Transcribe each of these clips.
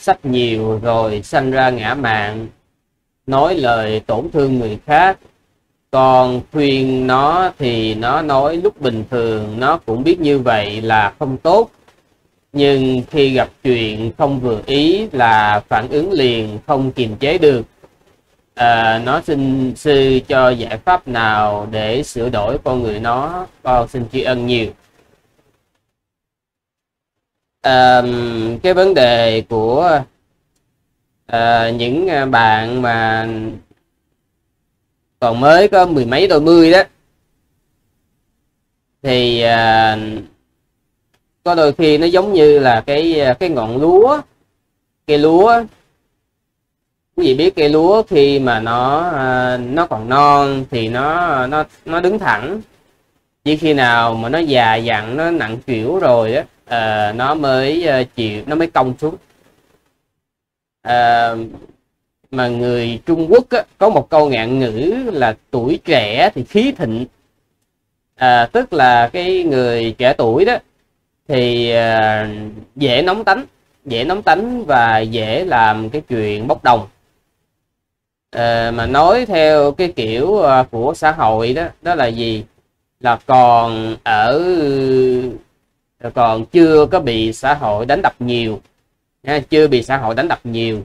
sách nhiều rồi sanh ra ngã mạn nói lời tổn thương người khác. Còn khuyên nó thì nó nói lúc bình thường nó cũng biết như vậy là không tốt. Nhưng khi gặp chuyện không vừa ý là phản ứng liền không kiềm chế được. À, nó xin sư cho giải pháp nào để sửa đổi con người nó? Con xin tri ân nhiều à, cái vấn đề của uh, những ờ, bạn mà còn mới có mười mấy đôi mươi đó thì uh, có đôi khi nó giống như là cái cái ngọn lúa. Cây lúa quý vị biết cây lúa khi mà nó nó còn non thì nó nó nó đứng thẳng. Chỉ khi nào mà nó già dặn nó nặng kiểu rồi á uh, nó mới uh, chịu nó mới cong xuống. Uh, mà người Trung Quốc á, có một câu ngạn ngữ là tuổi trẻ thì khí thịnh. À, tức là cái người trẻ tuổi đó thì à, dễ nóng tánh dễ nóng tánh và dễ làm cái chuyện bốc đồng. À, mà nói theo cái kiểu à, của xã hội đó đó là gì? Là còn ở còn chưa có bị xã hội đánh đập nhiều. Ha, chưa bị xã hội đánh đập nhiều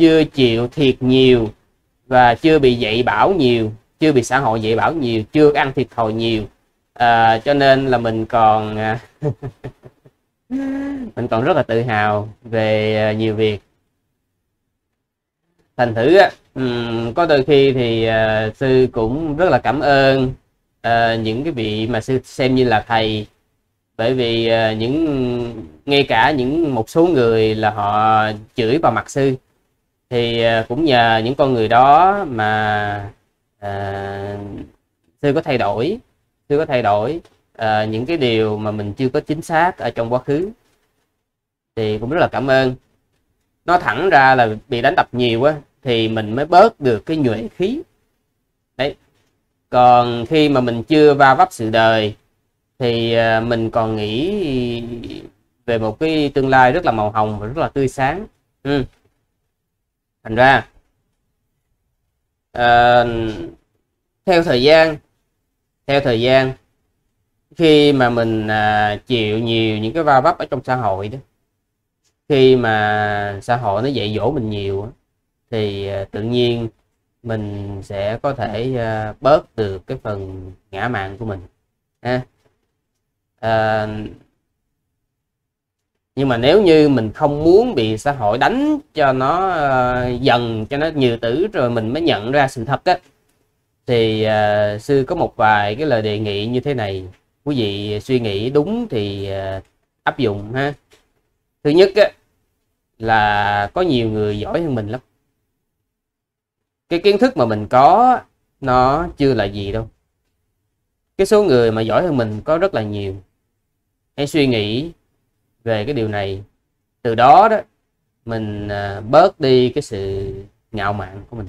chưa chịu thiệt nhiều và chưa bị dạy bảo nhiều chưa bị xã hội dạy bảo nhiều chưa ăn thiệt thòi nhiều. À, cho nên là mình còn à, mình còn rất là tự hào về à, nhiều việc. Thành thử á có đôi khi thì à, sư cũng rất là cảm ơn những cái vị mà sư xem như là thầy bởi vì ờ, những ngay cả những một số người là họ chửi vào mặt sư thì ờ, cũng nhờ những con người đó mà à, sư có thay đổi sư có thay đổi à, những cái điều mà mình chưa có chính xác ở trong quá khứ. Thì cũng rất là cảm ơn. Nó thẳng ra là bị đánh đập nhiều quá thì mình mới bớt được cái nhuệ khí. Đấy. Còn khi mà mình chưa va vấp sự đời thì à, mình còn nghĩ về một cái tương lai rất là màu hồng và rất là tươi sáng. Ừ. thành ra à, theo thời gian theo thời gian khi mà mình à, chịu nhiều những cái va vấp ở trong xã hội đó khi mà xã hội nó dạy dỗ mình nhiều thì à, tự nhiên mình sẽ có thể à, bớt được cái phần ngã mạng của mình. Ha à, nhưng mà nếu như mình không muốn bị xã hội đánh cho nó uh, dần cho nó nhiều tử rồi mình mới nhận ra sự thật á thì uh, sư có một vài cái lời đề nghị như thế này. Quý vị suy nghĩ đúng thì uh, áp dụng ha. Thứ nhất á, là có nhiều người giỏi hơn mình lắm. Cái kiến thức mà mình có nó chưa là gì đâu. Cái số người mà giỏi hơn mình có rất là nhiều hãy suy nghĩ về cái điều này. Từ đó đó mình à, bớt đi cái sự ngạo mạn của mình.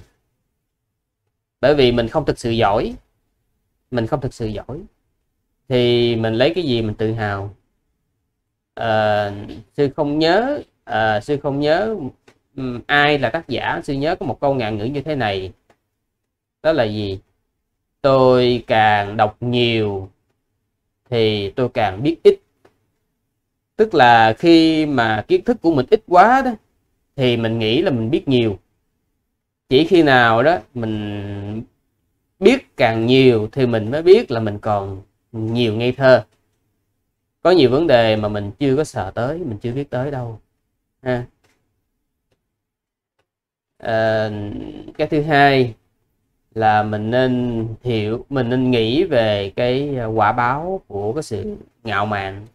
Bởi vì mình không thực sự giỏi. Mình không thực sự giỏi. Thì mình lấy cái gì mình tự hào? À, sư không nhớ à, sư không nhớ ai là tác giả sư nhớ có một câu ngạn ngữ như thế này. Đó là gì? Tôi càng đọc nhiều thì tôi càng biết ít tức là khi mà kiến thức của mình ít quá đó thì mình nghĩ là mình biết nhiều. Chỉ khi nào đó mình biết càng nhiều thì mình mới biết là mình còn nhiều ngây thơ. Có nhiều vấn đề mà mình chưa có sợ tới mình chưa biết tới đâu ha. À, cái thứ hai là mình nên hiểu mình nên nghĩ về cái ờ, quả báo của cái sự ngạo mạn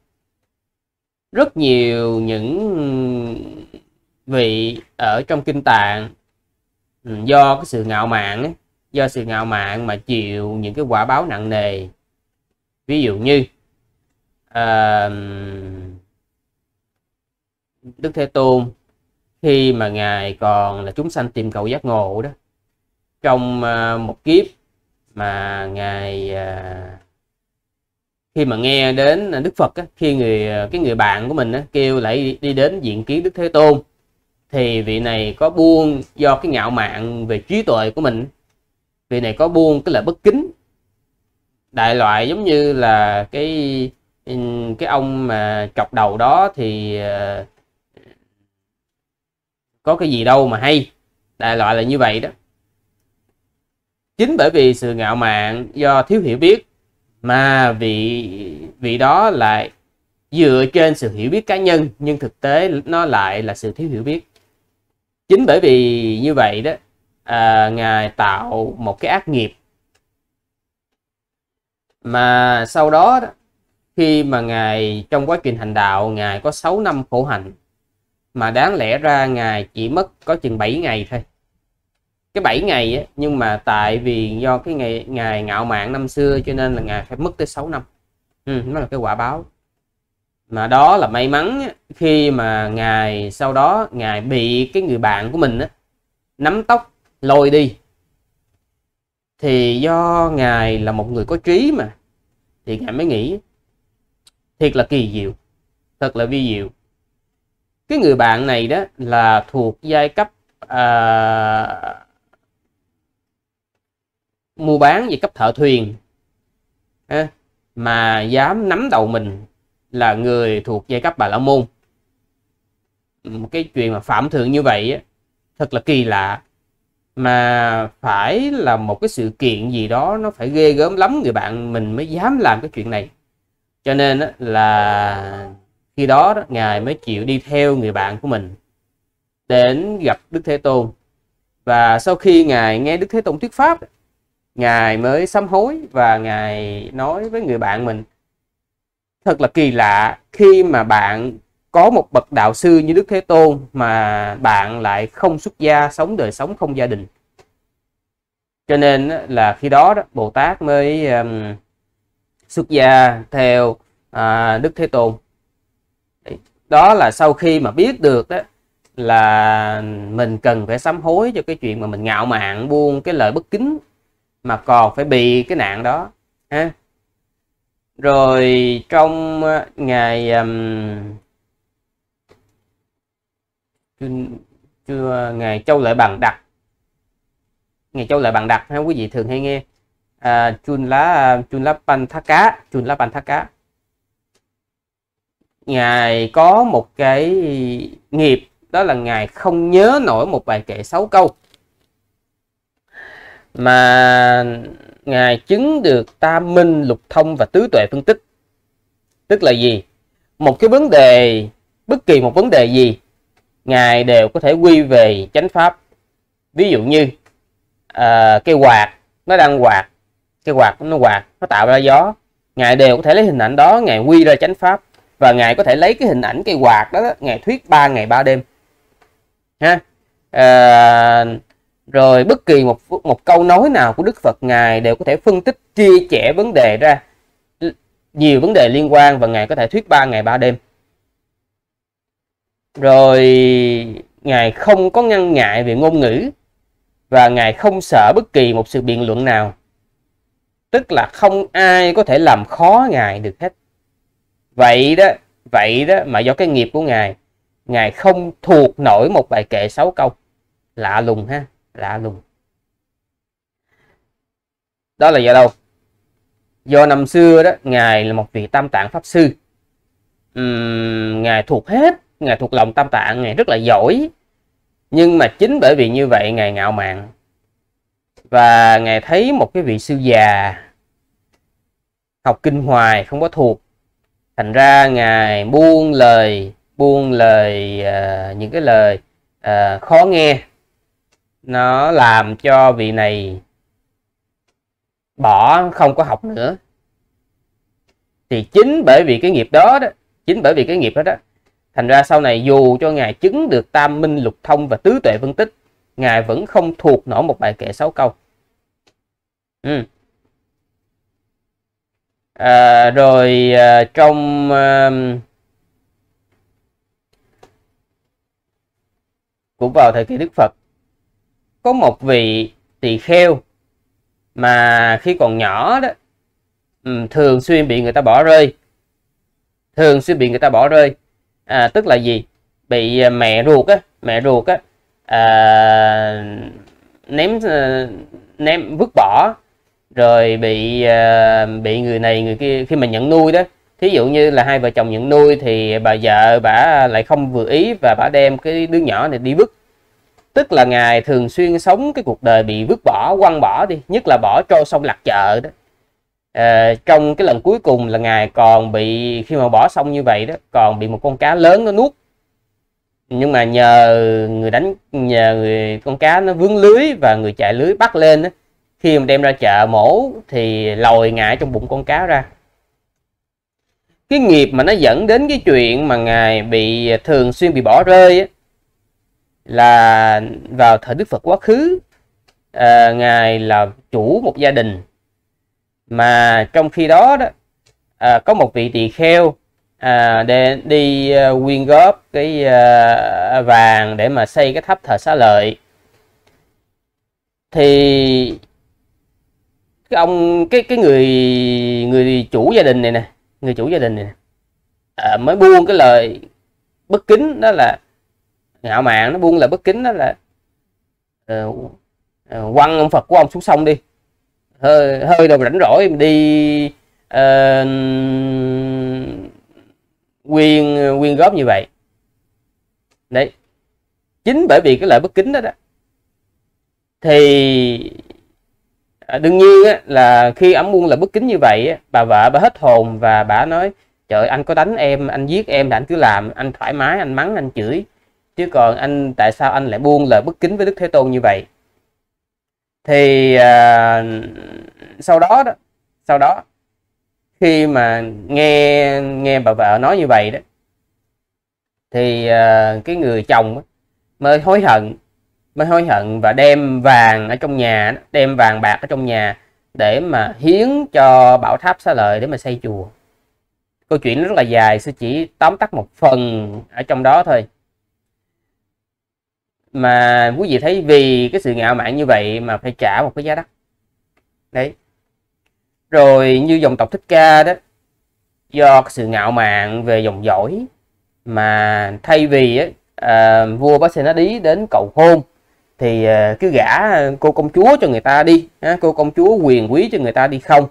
rất nhiều những vị ở trong kinh tạng ừ, do cái sự ngạo mạn ấy, do sự ngạo mạn mà chịu những cái quả báo nặng nề. Ví dụ như uh, đức thế tôn khi mà ngài còn là chúng sanh tìm cầu giác ngộ đó trong uh, một kiếp mà ngài uh, khi mà nghe đến đức phật á, khi người cái người bạn của mình á, kêu lại đi đến diện kiến đức thế tôn thì vị này có buông do cái ngạo mạn về trí tuệ của mình. Vị này có buông cái là bất kính. Đại loại giống như là cái cái ông mà chọc đầu đó thì ờ, có cái gì đâu mà hay. Đại loại là như vậy đó. Chính bởi vì sự ngạo mạn do thiếu hiểu biết mà vị vị đó lại dựa trên sự hiểu biết cá nhân nhưng thực tế nó lại là sự thiếu hiểu biết. Chính bởi vì như vậy đó à, ngài tạo một cái ác nghiệp. Mà sau đó, đó khi mà ngài trong quá trình hành đạo ngài có 6 năm khổ hạnh mà đáng lẽ ra ngài chỉ mất có chừng 7 ngày thôi cái 7 ngày á, nhưng mà tại vì do cái ngày ngày ngạo mạn năm xưa cho nên là ngài phải mất tới 6 năm. Ừ, nó là cái quả báo. Mà đó là may mắn khi mà ngài sau đó ngài bị cái người bạn của mình á, nắm tóc lôi đi. Thì do ngài là một người có trí mà thì ngài mới nghĩ thiệt là kỳ diệu thật là vi diệu. Cái người bạn này đó là thuộc giai cấp uh, mua bán về cấp thợ thuyền. À, mà dám nắm đầu mình là người thuộc giai cấp bà la môn. Một cái chuyện mà phạm thượng như vậy á, thật là kỳ lạ. Mà phải là một cái sự kiện gì đó nó phải ghê gớm lắm người bạn mình mới dám làm cái chuyện này. Cho nên là khi đó, đó ngài mới chịu đi theo người bạn của mình đến gặp đức thế tôn. Và sau khi ngài nghe đức thế tôn thuyết pháp ngài mới sám hối và ngài nói với người bạn mình thật là kỳ lạ khi mà bạn có một bậc đạo sư như Đức Thế Tôn mà bạn lại không xuất gia sống đời sống không gia đình. Cho nên là khi đó, đó Bồ Tát mới um, xuất gia theo à, Đức Thế Tôn. Đó là sau khi mà biết được đó là mình cần phải sám hối cho cái chuyện mà mình ngạo mạn buông cái lời bất kính mà còn phải bị cái nạn đó ha. Rồi trong ờ, ngày um, chưa ngày châu lợi bằng đặt ngày châu lợi bằng đặt ha quý vị thường hay nghe. À, chun lá à, chun lá pan thác cá chun lá pan thác cá. Ngài có một cái nghiệp đó là ngài không nhớ nổi một bài kệ sáu câu mà ngài chứng được tam minh lục thông và tứ tuệ phân tích. Tức là gì? Một cái vấn đề bất kỳ một vấn đề gì ngài đều có thể quy về chánh pháp. Ví dụ như à, cây quạt nó đang quạt cây quạt nó quạt nó tạo ra gió. Ngài đều có thể lấy hình ảnh đó ngài quy ra chánh pháp. Và ngài có thể lấy cái hình ảnh cây quạt đó, đó ngài thuyết ba ngày ba đêm. Ha? À, rồi bất kỳ một một câu nói nào của Đức Phật, ngài đều có thể phân tích, chia sẻ vấn đề ra nhiều vấn đề liên quan và ngài có thể thuyết ba ngày ba đêm. Rồi ngài không có ngăn ngại về ngôn ngữ và ngài không sợ bất kỳ một sự biện luận nào. Tức là không ai có thể làm khó ngài được hết. Vậy đó vậy đó mà do cái nghiệp của ngài ngài không thuộc nổi một bài kệ sáu câu. Lạ lùng ha lạ luôn đó là do đâu? Do năm xưa đó ngài là một vị tam tạng pháp sư. Uhm, ngài thuộc hết ngài thuộc lòng tam tạng ngài rất là giỏi. Nhưng mà chính bởi vì như vậy ngài ngạo mạn. Và ngài thấy một cái vị sư già học kinh hoài không có thuộc. Thành ra ngài buông lời buông lời uh, những cái lời uh, khó nghe nó làm cho vị này bỏ không có học nữa thì chính bởi vì cái nghiệp đó đó chính bởi vì cái nghiệp đó đó thành ra sau này dù cho ngài chứng được tam minh lục thông và tứ tuệ phân tích ngài vẫn không thuộc nổi một bài kệ sáu câu ừ. à, rồi à, trong à, cũng vào thời kỳ đức phật có một vị tỳ kheo mà khi còn nhỏ đó thường xuyên bị người ta bỏ rơi. Thường xuyên bị người ta bỏ rơi. À, tức là gì? Bị à, mẹ ruột á mẹ ruột á à, ném à, ném vứt bỏ rồi bị à, bị người này người kia khi mà nhận nuôi đó. Thí dụ như là hai vợ chồng nhận nuôi thì bà vợ bà lại không vừa ý và bà đem cái đứa nhỏ này đi vứt tức là ngài thường xuyên sống cái cuộc đời bị vứt bỏ quăng bỏ đi nhất là bỏ trôi sông lạc chợ đó. À, trong cái lần cuối cùng là ngài còn bị khi mà bỏ xong như vậy đó còn bị một con cá lớn nó nuốt. Nhưng mà nhờ người đánh nhờ người con cá nó vướng lưới và người chạy lưới bắt lên đó, khi mà đem ra chợ mổ thì lòi ngại trong bụng con cá ra. Cái nghiệp mà nó dẫn đến cái chuyện mà ngài bị thường xuyên bị bỏ rơi á, là vào thời Đức Phật quá khứ à, ngài là chủ một gia đình. Mà trong khi đó đó à, có một vị tỳ kheo à, để đi uh, quyên góp cái uh, vàng để mà xây cái tháp thờ xá lợi. Thì cái ông cái cái người người chủ gia đình này nè người chủ gia đình này nè, à, mới buông cái lời bất kính đó là ngạo mạn nó buông lời bất kính đó là uh, uh, quăng ông Phật của ông xuống sông đi. Hơi hơi đâu rảnh rỗi đi uh, quyên quyên góp như vậy. Đấy. Chính bởi vì cái lời bất kính đó đó thì à, đương nhiên á, là khi ấm buông là bất kính như vậy á, bà vợ bà hết hồn và bà nói trời anh có đánh em anh giết em thì anh cứ làm anh thoải mái anh mắng anh chửi chứ còn anh tại sao anh lại buông lời bất kính với đức thế tôn như vậy? Thì à, sau đó đó sau đó khi mà nghe nghe bà vợ nói như vậy đó thì uh, cái người chồng mới hối hận mới hối hận và đem vàng ở trong nhà đem vàng bạc ở trong nhà để mà hiến cho bảo tháp xá lợi để mà xây chùa. Câu chuyện rất là dài sư chỉ tóm tắt một phần ở trong đó thôi mà quý vị thấy vì cái sự ngạo mạn như vậy mà phải trả một cái giá đắt. Đấy. Rồi như dòng tộc thích ca đó do cái sự ngạo mạn về dòng dõi mà thay vì á, à, vua bá nó đi đến cầu hôn thì à, cứ gả cô công chúa cho người ta đi á, cô công chúa quyền quý cho người ta đi không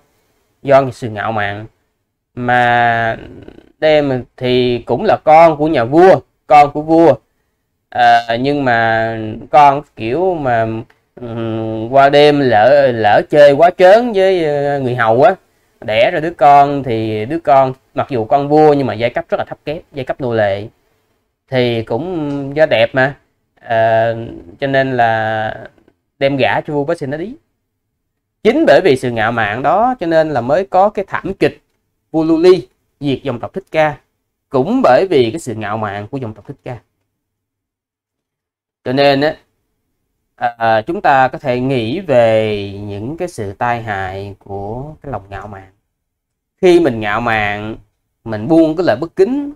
do sự ngạo mạn. Mà đem thì cũng là con của nhà vua con của vua à, nhưng mà con kiểu mà ừ, qua đêm lỡ lỡ chơi quá trớn với ờ, người hầu á đẻ ra đứa con thì đứa con mặc dù con vua nhưng mà giai cấp rất là thấp kém giai cấp nô lệ thì cũng giá đẹp mà. À, cho nên là đem gả cho vua bá sinh nó đi chính bởi vì sự ngạo mạn đó cho nên là mới có cái thảm kịch vua lưu ly diệt dòng tộc thích ca. Cũng bởi vì cái sự ngạo mạn của dòng tộc thích ca cho nên á à, à, chúng ta có thể nghĩ về những cái sự tai hại của cái lòng ngạo mạn. Khi mình ngạo mạn mình buông cái lời bất kính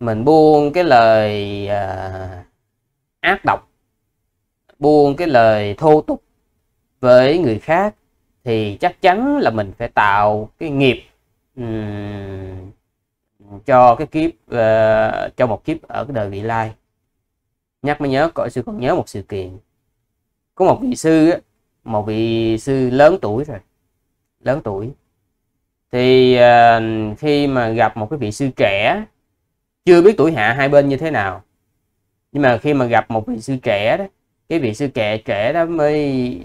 mình buông cái lời à, ác độc buông cái lời thô tục với người khác thì chắc chắn là mình phải tạo cái nghiệp um, cho cái kiếp uh, cho một kiếp ở cái đời vị lai nhắc mới nhớ cõi sư còn nhớ một sự kiện. Có một vị sư một vị sư lớn tuổi rồi lớn tuổi. Thì uh, khi mà gặp một cái vị sư trẻ chưa biết tuổi hạ hai bên như thế nào. Nhưng mà khi mà gặp một vị sư trẻ đó cái vị sư trẻ trẻ đó mới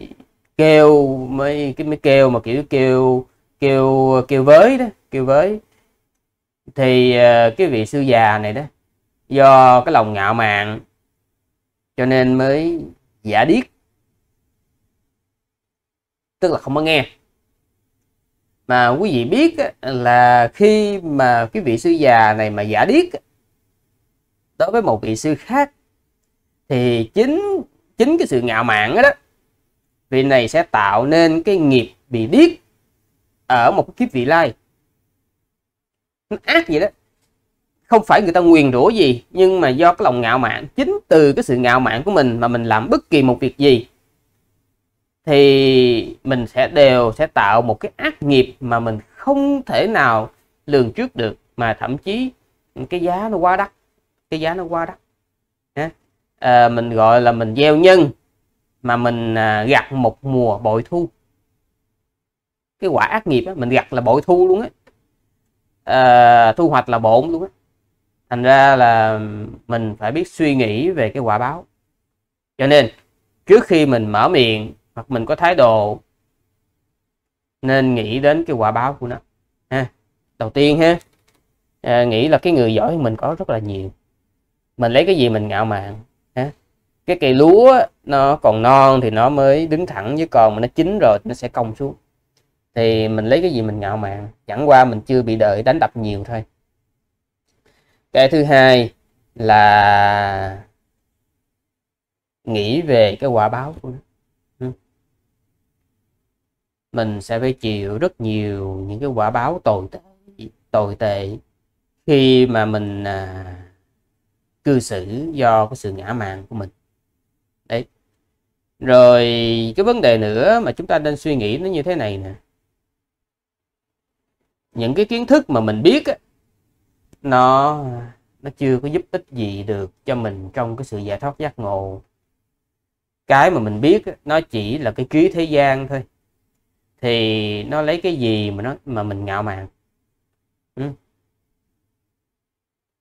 kêu mới cái mới kêu mà kiểu kêu kêu kêu với đó kêu với. Thì uh, cái vị sư già này đó do cái lòng ngạo mạn cho nên mới giả điếc. Tức là không có nghe. Mà quý vị biết là khi mà cái vị sư già này mà giả điếc đối với một vị sư khác thì chính chính cái sự ngạo mạn đó, đó vị này sẽ tạo nên cái nghiệp bị điếc ở một cái kiếp vị lai. Nó ác vậy đó không phải người ta nguyền rủa gì nhưng mà do cái lòng ngạo mạn chính từ cái sự ngạo mạn của mình mà mình làm bất kỳ một việc gì thì mình sẽ đều sẽ tạo một cái ác nghiệp mà mình không thể nào lường trước được mà thậm chí cái giá nó quá đắt cái giá nó quá đắt. À, mình gọi là mình gieo nhân mà mình à, gặt một mùa bội thu. Cái quả ác nghiệp á, mình gặt là bội thu luôn á. À, thu hoạch là bộn luôn á thành ra là mình phải biết suy nghĩ về cái quả báo. Cho nên trước khi mình mở miệng hoặc mình có thái độ nên nghĩ đến cái quả báo của nó ha. Đầu tiên ha à, nghĩ là cái người giỏi mình có rất là nhiều. Mình lấy cái gì mình ngạo mạn ha. Cái cây lúa nó còn non thì nó mới đứng thẳng với còn mà nó chín rồi nó sẽ cong xuống. Thì mình lấy cái gì mình ngạo mạn chẳng qua mình chưa bị đợi đánh đập nhiều thôi cái thứ hai là nghĩ về cái quả báo của nó. Ừ. Mình sẽ phải chịu rất nhiều những cái quả báo tồi tệ tồi tệ khi mà mình à, cư xử do cái sự ngã mạn của mình. Đấy. Rồi cái vấn đề nữa mà chúng ta nên suy nghĩ nó như thế này nè. Những cái kiến thức mà mình biết á, nó nó chưa có giúp ích gì được cho mình trong cái sự giải thoát giác ngộ. Cái mà mình biết nó chỉ là cái trí thế gian thôi. Thì nó lấy cái gì mà nó mà mình ngạo mạn? Ừ.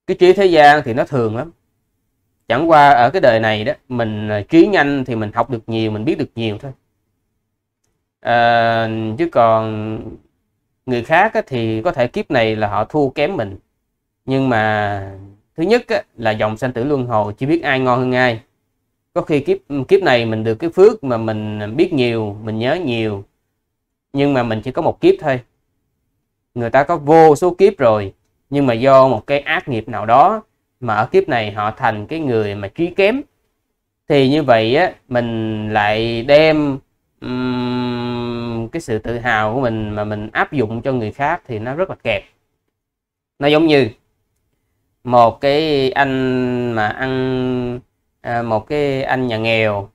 cái trí thế gian thì nó thường lắm. Chẳng qua ở cái đời này đó mình à, trí nhanh thì mình học được nhiều mình biết được nhiều thôi. À, chứ còn người khác thì có thể kiếp này là họ thua kém mình nhưng mà thứ nhất á, là dòng sanh tử luân hồi chỉ biết ai ngon hơn ai. Có khi kiếp kiếp này mình được cái phước mà mình biết nhiều mình nhớ nhiều nhưng mà mình chỉ có một kiếp thôi. Người ta có vô số kiếp rồi nhưng mà do một cái ác nghiệp nào đó mà ở kiếp này họ thành cái người mà trí kém. Thì như vậy á mình lại đem um, cái sự tự hào của mình mà mình áp dụng cho người khác thì nó rất là kẹp. Nó giống như một cái anh mà ăn à, một cái anh nhà nghèo.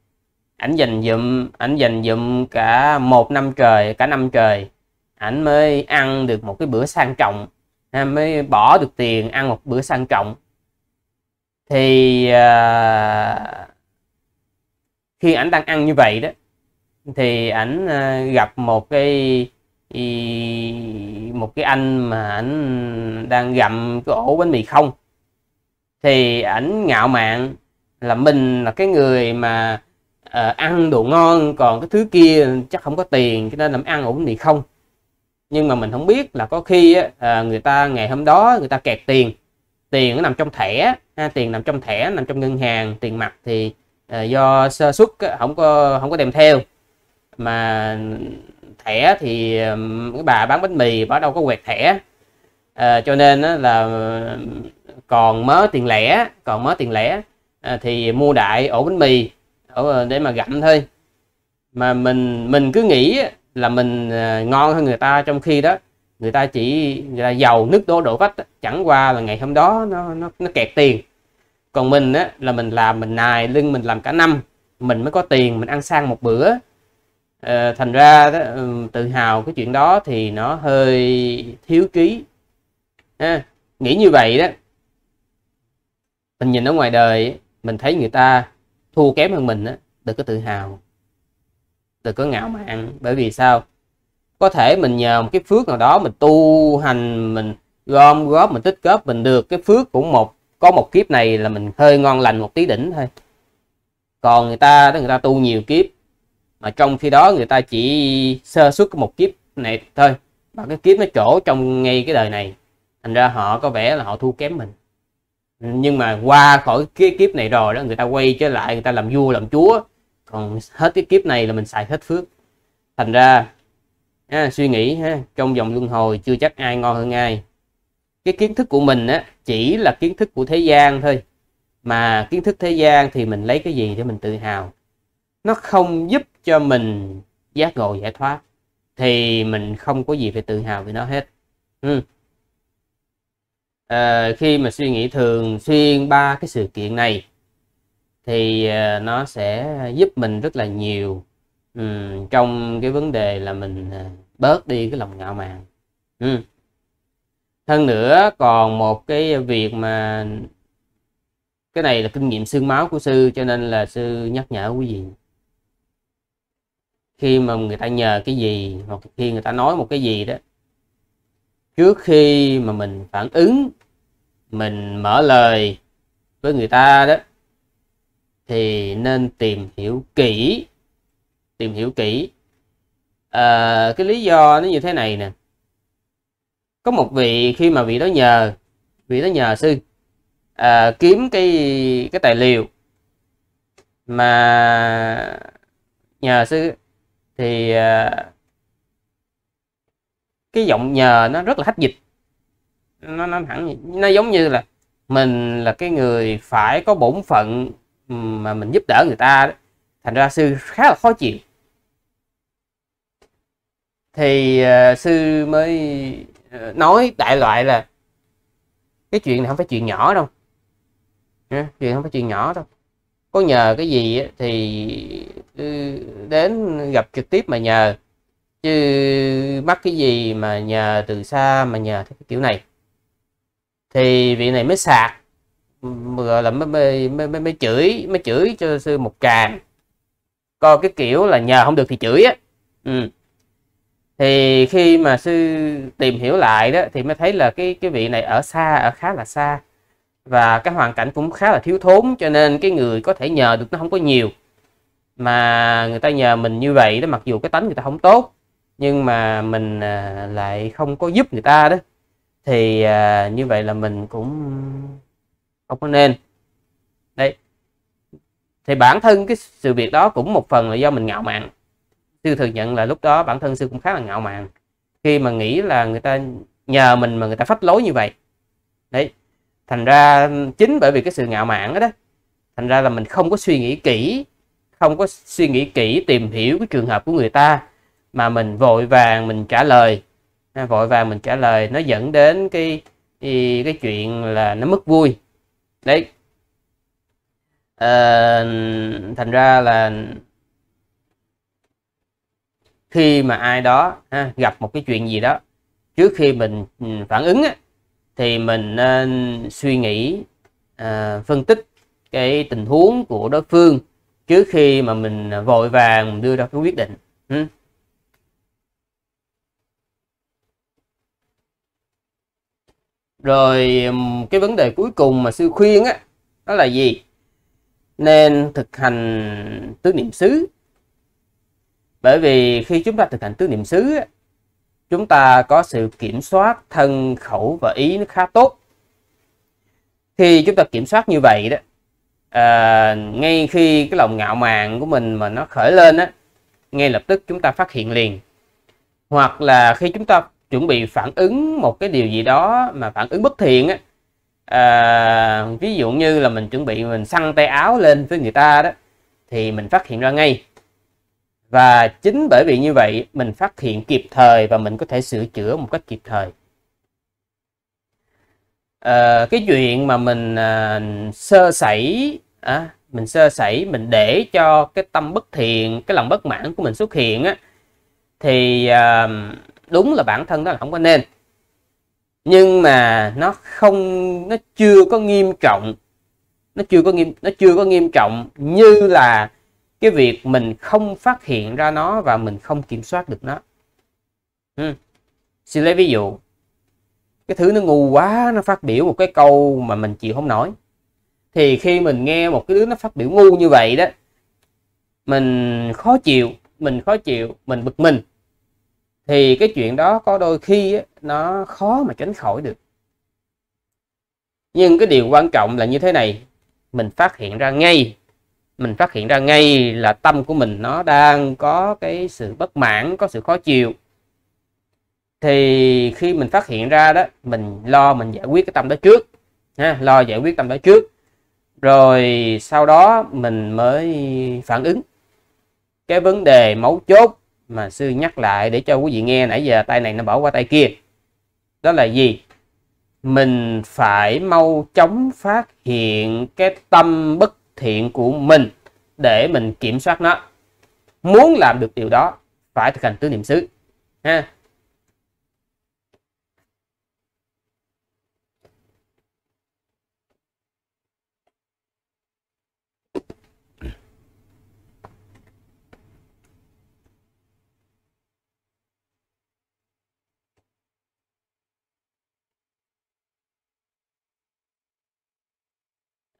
Ảnh dành dụm ảnh dành dụm cả một năm trời cả năm trời. Ảnh mới ăn được một cái bữa sang trọng. À, mới bỏ được tiền ăn một bữa sang trọng. Thì à, khi ảnh đang ăn như vậy đó thì ảnh à, gặp một cái một cái anh mà ảnh đang gặm cái ổ bánh mì không. Thì ảnh ngạo mạn là mình là cái người mà uh, ăn đồ ngon còn cái thứ kia chắc không có tiền cho nên làm ăn ổ bánh mì không. Nhưng mà mình không biết là có khi á, uh, người ta ngày hôm đó người ta kẹt tiền. Tiền nó nằm trong thẻ ha, tiền nằm trong thẻ nằm trong ngân hàng tiền mặt thì uh, do sơ suất không có không có đem theo. Mà thẻ thì cái bà bán bánh mì bà đâu có quẹt thẻ. À, cho nên là còn mớ tiền lẻ còn mớ tiền lẻ à, thì mua đại ổ bánh mì ổ, ờ, để mà gặm thôi. Mà mình mình cứ nghĩ là mình ngon hơn người ta trong khi đó người ta chỉ người ta giàu nước đổ đổ vách chẳng qua là ngày hôm đó nó nó nó kẹt tiền. Còn mình á là mình làm mình nài lưng mình làm cả năm mình mới có tiền mình ăn sang một bữa à, thành ra đó, ừ, tự hào cái chuyện đó thì nó hơi thiếu trí à, nghĩ như vậy đó. Mình nhìn ở ngoài đời mình thấy người ta thua kém hơn mình á đừng có tự hào. Đừng có ngạo mạn bởi vì sao? Có thể mình nhờ một cái phước nào đó mình tu hành mình gom góp mình tích góp mình được cái phước của một có một kiếp này là mình hơi ngon lành một tí đỉnh thôi. Còn người ta đó người ta tu nhiều kiếp mà trong khi đó người ta chỉ sơ xuất một kiếp này thôi. Và cái kiếp nó chỗ trong ngay cái đời này. Thành ra họ có vẻ là họ thua kém mình. Nhưng mà qua khỏi cái kiếp này rồi đó người ta quay trở lại người ta làm vua làm chúa. Còn hết cái kiếp này là mình xài hết phước. Thành ra ha, suy nghĩ ha, trong vòng luân hồi chưa chắc ai ngon hơn ai. Cái kiến thức của mình á chỉ là kiến thức của thế gian thôi. Mà kiến thức thế gian thì mình lấy cái gì để mình tự hào? Nó không giúp cho mình giác ngộ giải thoát. Thì mình không có gì phải tự hào về nó hết. Ừ. À, khi mà suy nghĩ thường xuyên ba cái sự kiện này thì ờ, nó sẽ giúp mình rất là nhiều. Ừ, trong cái vấn đề là mình ờ, bớt đi cái lòng ngạo mạn. Ừ. hơn nữa còn một cái việc mà cái này là kinh nghiệm xương máu của sư cho nên là sư nhắc nhở quý vị khi mà người ta nhờ cái gì hoặc khi người ta nói một cái gì đó trước khi mà mình phản ứng mình mở lời với người ta đó thì nên tìm hiểu kỹ tìm hiểu kỹ. À, cái lý do nó như thế này nè. Có một vị khi mà vị đó nhờ vị đó nhờ sư à, kiếm cái cái tài liệu mà nhờ sư thì à, cái giọng nhờ nó rất là hách dịch. Nó nó hẳn nó giống như là mình là cái người phải có bổn phận mà mình giúp đỡ người ta đó. thành ra sư khá là khó chịu. Thì uh, sư mới uh, nói đại loại là cái chuyện này không phải chuyện nhỏ đâu. Yeah, chuyện không phải chuyện nhỏ đâu có nhờ cái gì thì đến gặp trực tiếp mà nhờ chứ mắc cái gì mà nhờ từ xa mà nhờ cái kiểu này. Thì vị này mới sạc gọi là mới, mới, mới, mới, mới chửi mới chửi cho sư một tràng. Coi cái kiểu là nhờ không được thì chửi á. Ừ. thì khi mà sư tìm hiểu lại đó thì mới thấy là cái cái vị này ở xa ở khá là xa và cái hoàn cảnh cũng khá là thiếu thốn cho nên cái người có thể nhờ được nó không có nhiều. Mà người ta nhờ mình như vậy đó mặc dù cái tánh người ta không tốt nhưng mà mình à, lại không có giúp người ta đó thì à, như vậy là mình cũng không có nên. Đấy. Thì bản thân cái sự việc đó cũng một phần là do mình ngạo mạn. Sư thừa nhận là lúc đó bản thân sư cũng khá là ngạo mạn. Khi mà nghĩ là người ta nhờ mình mà người ta phách lối như vậy. Đấy thành ra chính bởi vì cái sự ngạo mạn đó, đó thành ra là mình không có suy nghĩ kỹ không có suy nghĩ kỹ tìm hiểu cái trường hợp của người ta mà mình vội vàng mình trả lời. Vội vàng mình trả lời nó dẫn đến cái cái, cái chuyện là nó mất vui. Đấy. À, thành ra là khi mà ai đó ha, gặp một cái chuyện gì đó trước khi mình phản ứng á, thì mình nên suy nghĩ à, phân tích cái tình huống của đối phương trước khi mà mình vội vàng đưa ra cái quyết định. Ừ. rồi cái vấn đề cuối cùng mà sư khuyên á đó là gì? Nên thực hành tứ niệm xứ. Bởi vì khi chúng ta thực hành tứ niệm xứ á, chúng ta có sự kiểm soát thân khẩu và ý nó khá tốt. Khi chúng ta kiểm soát như vậy đó à, ngay khi cái lòng ngạo mạn của mình mà nó khởi lên á ngay lập tức chúng ta phát hiện liền. Hoặc là khi chúng ta chuẩn bị phản ứng một cái điều gì đó mà phản ứng bất thiện á à, ví dụ như là mình chuẩn bị mình săn tay áo lên với người ta đó thì mình phát hiện ra ngay và chính bởi vì như vậy mình phát hiện kịp thời và mình có thể sửa chữa một cách kịp thời. À, cái chuyện mà mình à, sơ sẩy à, mình sơ sẩy mình để cho cái tâm bất thiện cái lòng bất mãn của mình xuất hiện á thì à, đúng là bản thân đó là không có nên. Nhưng mà nó không nó chưa có nghiêm trọng nó chưa có nghiêm nó chưa có nghiêm trọng như là cái việc mình không phát hiện ra nó và mình không kiểm soát được nó. Ừ. xin lấy ví dụ, cái thứ nó ngu quá, nó phát biểu một cái câu mà mình chịu không nổi. Thì khi mình nghe một cái đứa nó phát biểu ngu như vậy đó, mình khó chịu, mình khó chịu, mình bực mình. Thì cái chuyện đó có đôi khi nó khó mà tránh khỏi được. Nhưng cái điều quan trọng là như thế này, mình phát hiện ra ngay mình phát hiện ra ngay là tâm của mình nó đang có cái sự bất mãn có sự khó chịu. Thì khi mình phát hiện ra đó mình lo mình giải quyết cái tâm đó trước ha, lo giải quyết tâm đó trước. Rồi sau đó mình mới phản ứng. Cái vấn đề mấu chốt mà sư nhắc lại để cho quý vị nghe nãy giờ tay này nó bỏ qua tay kia. Đó là gì? Mình phải mau chóng phát hiện cái tâm bất thiện của mình để mình kiểm soát nó. Muốn làm được điều đó, phải thực hành tứ niệm xứ, ha.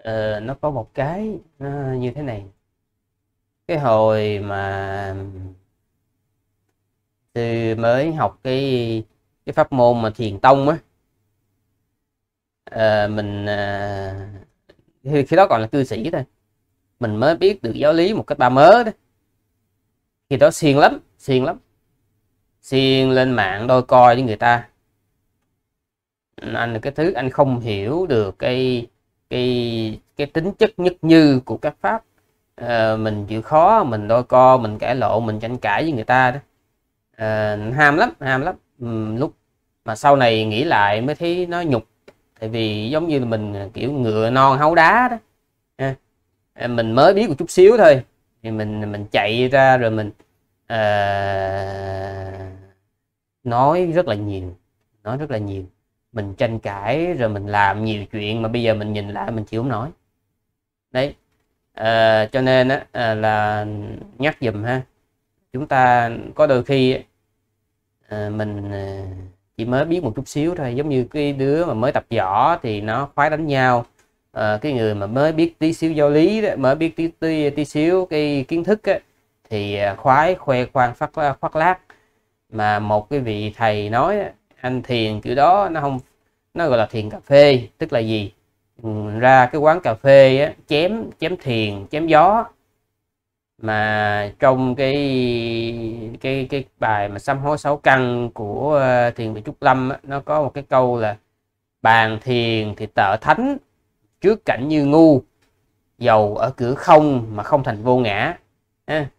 Uh, nó có một cái uh, như thế này. Cái hồi mà từ mới học cái cái pháp môn mà thiền tông á uh, mình uh, khi đó còn là cư sĩ thôi. Mình mới biết được giáo lý một cách ba mớ đó. Khi đó xiên lắm xiên lắm. Xiên lên mạng đôi coi với người ta. Anh là cái thứ anh không hiểu được cái cái cái tính chất nhất như của các pháp à, mình chịu khó mình đôi co mình cãi lộ mình tranh cãi với người ta đó. À, ham lắm ham lắm. Ừ, lúc mà sau này nghĩ lại mới thấy nó nhục. Tại vì giống như là mình ờ, kiểu ngựa non hấu đá đó. À, mình mới biết một chút xíu thôi. Thì mình mình chạy ra rồi mình à, nói rất là nhiều nói rất là nhiều mình tranh cãi rồi mình làm nhiều chuyện mà bây giờ mình nhìn lại mình chịu không nổi. Đấy. À, cho nên á, à, là nhắc dùm ha. Chúng ta có đôi khi à, mình chỉ mới biết một chút xíu thôi. Giống như cái đứa mà mới tập võ thì nó khoái đánh nhau. À, cái người mà mới biết tí xíu giáo lý đó, mới biết tí, tí, tí xíu cái kiến thức á, thì khoái khoe khoang phát khoác lác. Mà một cái vị thầy nói anh thiền kiểu đó nó không nó gọi là thiền cà phê tức là gì? Ừ, ra cái quán cà phê á, chém chém thiền chém gió. Mà trong cái cái cái bài mà sám hối sáu căn của ờ, thiền vị trúc lâm á, nó có một cái câu là bàn thiền thì tợ thánh trước cảnh như ngu dầu ở cửa không mà không thành vô ngã. À,